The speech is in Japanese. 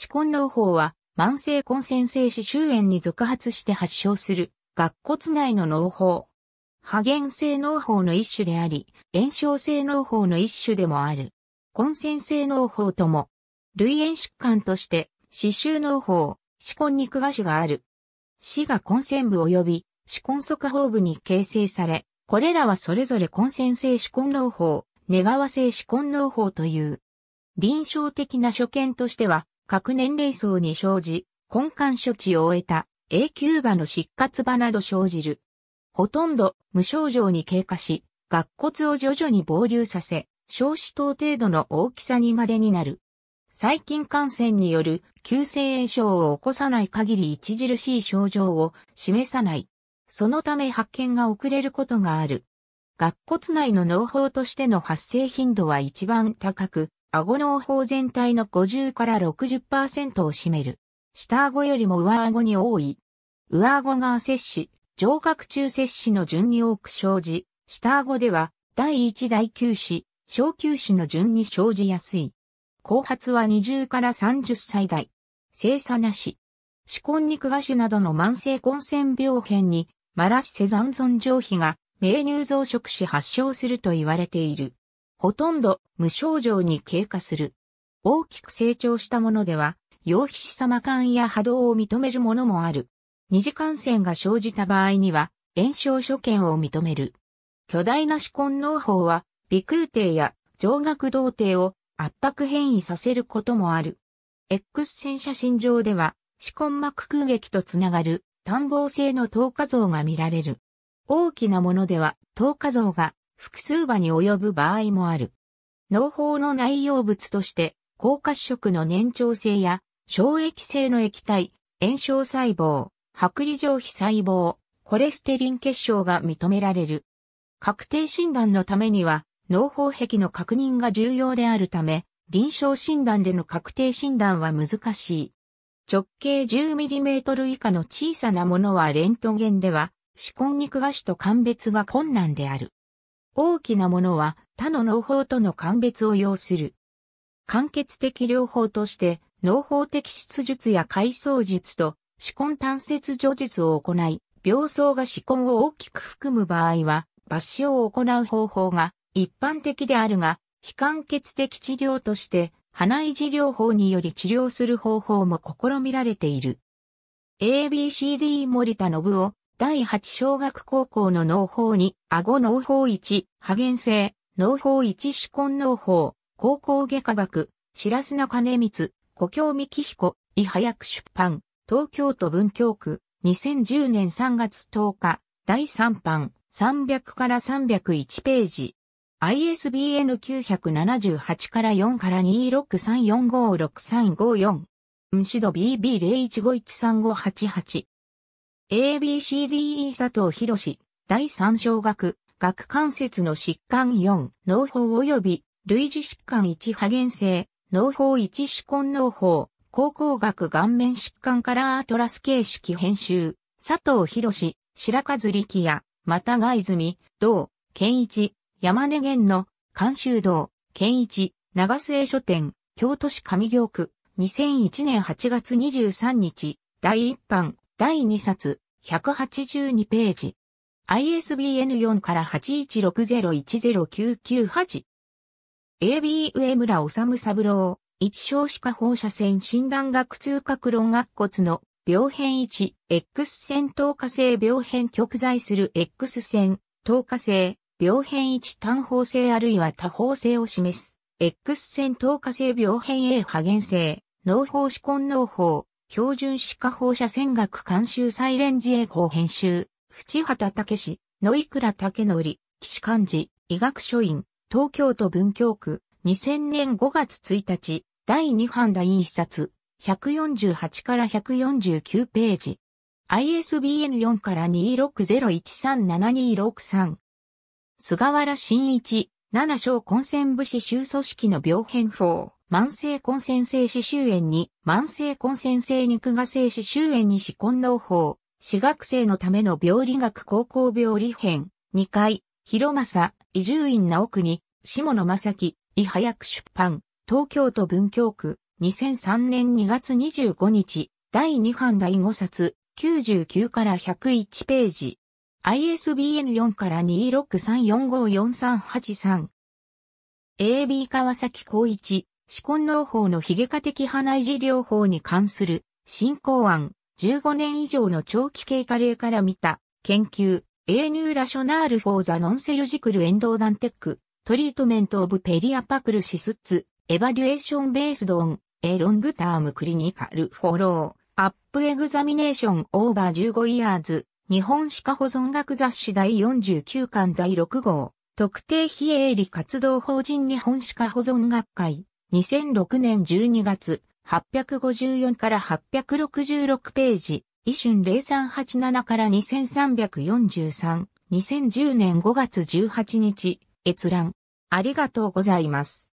歯根脳胞は慢性根線性歯周炎に続発して発症する顎骨内の脳胞。破原性脳胞の一種であり、炎症性脳胞の一種でもある。根線性脳胞とも、類炎疾患として、歯周脳胞、歯根肉芽腫がある。死が根線部及び、歯根側方部に形成され、これらはそれぞれ根線性歯根脳胞、根川性歯根脳胞という。臨床的な所見としては、各年齢層に生じ、根幹処置を終えた永久場の疾活場など生じる。ほとんど無症状に経過し、顎骨を徐々に膨流させ、小子等程度の大きさにまでになる。細菌感染による急性炎症を起こさない限り著しい症状を示さない。そのため発見が遅れることがある。顎骨内の脳胞としての発生頻度は一番高く、顎脳胞全体の50から60%を占める。下顎よりも上顎に多い。上顎が接種、上角中接種の順に多く生じ、下顎では第一大球歯、小球歯の順に生じやすい。後発は20から30歳代。精査なし。歯根肉芽腫などの慢性根線病変に、マラスセ残存上皮が、明乳増殖し発症すると言われている。ほとんど無症状に経過する。大きく成長したものでは、陽皮脂様感や波動を認めるものもある。二次感染が生じた場合には、炎症所見を認める。巨大な歯根脳胞は、鼻腔底や上顎動底を圧迫変異させることもある。X 線写真上では、歯根膜空撃とつながる単棒性の透過像が見られる。大きなものでは、透過像が複数場に及ぶ場合もある。脳胞の内容物として、高褐色の粘稠性や、消液性の液体、炎症細胞、剥離上皮細胞、コレステリン結晶が認められる。確定診断のためには、脳胞壁の確認が重要であるため、臨床診断での確定診断は難しい。直径 10mm 以下の小さなものはレントゲンでは、歯根肉芽腫と鑑別が困難である。大きなものは他の脳胞との鑑別を要する。間欠的療法として、脳胞摘出術や回想術と歯根単節除術を行い、病巣が歯根を大きく含む場合は、抜歯を行う方法が一般的であるが、非間欠的治療として、鼻維持療法により治療する方法も試みられている。ABCD 森田信夫、第8小学高校の農法に、顎農法1、破原性、農法1歯根農法、高校外科学、白砂金光、故郷幹彦、伊早く出版。東京都文京区、2010年3月10日、第3版、300から301ページ。ISBN 978から4から263456354。運指導 BB01513588。ABCDE 佐藤博士、第3小学、学関節の疾患4、脳胞及び類似疾患1破原性、脳胞1歯根脳胞、高校学顔面疾患カラートラス形式編集、佐藤博士、白和力也、またが泉、道、健一、山根源の、監修道、健一、長末書店、京都市上京区、2001年8月23日、第1版、第2冊、182ページ。ISBN 4から8160109998。ABUA 村治三郎。一小歯科放射線診断学通覚論学骨の病変1、X 線透過性病変極在する X 線透過性病変1単方性あるいは多方性を示す X 線透過性病変 A 波原性脳胞歯根脳胞標準歯科放射線学監修サイレンジ英語編集淵畑武史野井倉武則岸漢字医学書院東京都文京区2000年5月1日第2版第1冊、148から149ページ。ISBN4 から260137263。菅原新一、七小混線部歯周組織の病変法。慢性混線性歯周炎に、慢性混線性肉芽性歯周炎に歯根脳法。歯学生のための病理学高校病理編。2回、広正、伊集院直国、下野正樹、伊早く出版。東京都文京区2003年2月25日、第2版第5冊、99から101ページ。ISBN 4から263454383。AB 川崎光一、歯根農法のヒゲ科的鼻維持療法に関する新考案、15年以上の長期経過例から見た研究、A ニューラショナールフォーザノンセルジクルエンドーダンテック、トリートメントオブペリアパクルシスツ、エバリュエーションベースドオン、A ロングタームクリニカルフォロー、アップエグザミネーションオーバー15イヤーズ、日本歯科保存学雑誌第49巻第6号、特定非営利活動法人日本歯科保存学会、2006年12月、854から866ページ、 ISSN 0387から2343、2010年5月18日、閲覧。ありがとうございます。